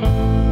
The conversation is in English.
Bye.